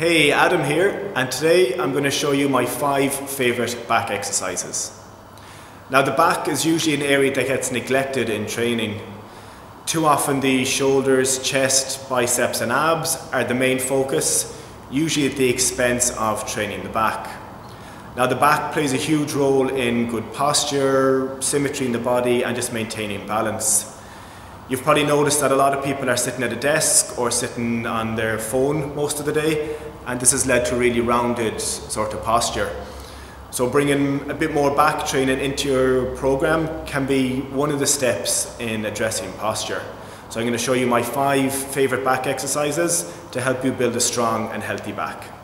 Hey, Adam here, and today I'm going to show you my five favourite back exercises. Now the back is usually an area that gets neglected in training. Too often the shoulders, chest, biceps and abs are the main focus, usually at the expense of training the back. Now the back plays a huge role in good posture, symmetry in the body and just maintaining balance. You've probably noticed that a lot of people are sitting at a desk or sitting on their phone most of the day, and this has led to really rounded sort of posture. So bringing a bit more back training into your program can be one of the steps in addressing posture. So I'm going to show you my five favorite back exercises to help you build a strong and healthy back.